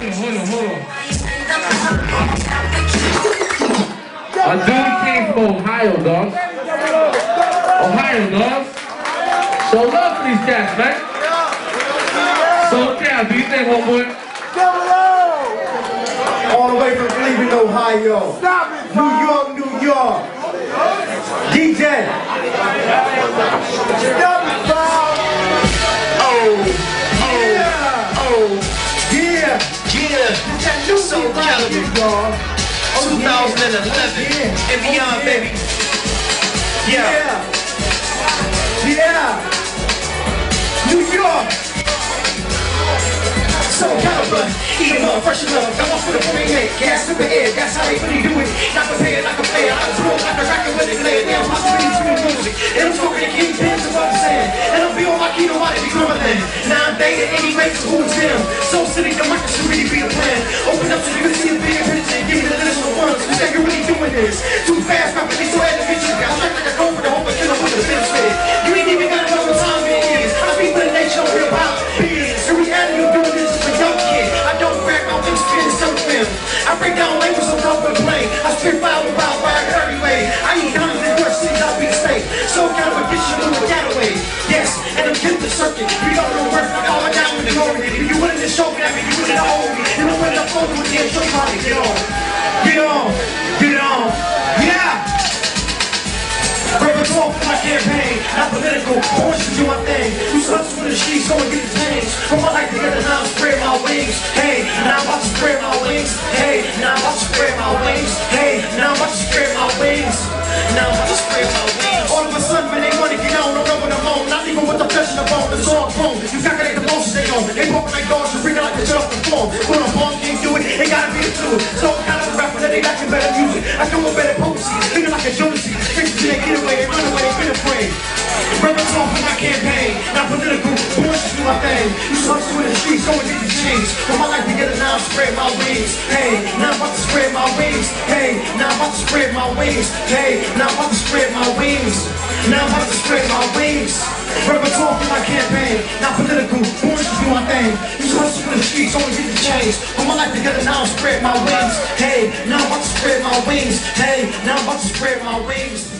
Hold on, hold on, hold on. A dude came from Ohio, dog. Ohio, dog. So love for these eh? cats, man. So, yeah, do you think, homeboy? All the way from Cleveland, Ohio. Stop it, New York, New York. DJ. 2011 Yeah. and beyond, Yeah. baby. Yeah. Yeah. Yeah. New York. So caliber, eat 'em up, fresh. Got my foot up on their head, gas in the air. That's how they really do it. Not prepared, not prepared. I was broke, like a racket with it, lay it down. Possibilities to the music. And I'm talking to kingpins of what I'm saying. And I'm feeling my key to why they be coming in. Now I'm dating anyway, so who's them? So silly, the mic should really be the plan. Open up so you can see a bigger picture give me the list I break down language so don't complain. I spit fire with wild fire every way. I eat diamonds and worse cities, I'll be the state. So kind of a bitch, you move a getaway. Yes, and I'm getting the circuit. We don't know worth, I got my down with the glory. If you willing to show me that, you to hold me. And I'm willing to fold with the intro, trying get on. Get on, get on, yeah. Rubber talk for my campaign, not political. I you to do my thing. You sluts for the streets, go and get the change. Spread my wings. Hey, now I'm about to spread my wings. Now I'm about to spread my wings. All of a sudden, when they wanna get on, don't know when I'm on. Not even with the flesh in the bone, it's all chrome. You calculate the motion they on. They walking like dogs, you freaking like the jump and form. When a bomb can't do it, they gotta be the fluid. So kind of a rapper that they lacking better music. I come with better potency, thinking like a Jonesy. To they get away, they run away, they been afraid. Rebel talk for my campaign, not political. To do my thing. You sluts in the streets, go and get the change. Put my life together, now I'm spread my wings. Hey, now Hey, now I'm about to spread my wings. Hey, now I'm about to spread my wings. Now I'm about to spread my wings. Talk for my campaign, not political. Born to do my thing. You sluts in the streets, and get the change. Put my life together, now I'm spread my wings. Hey, now I'm about to spread my wings. Hey, now I'm about to spread my wings.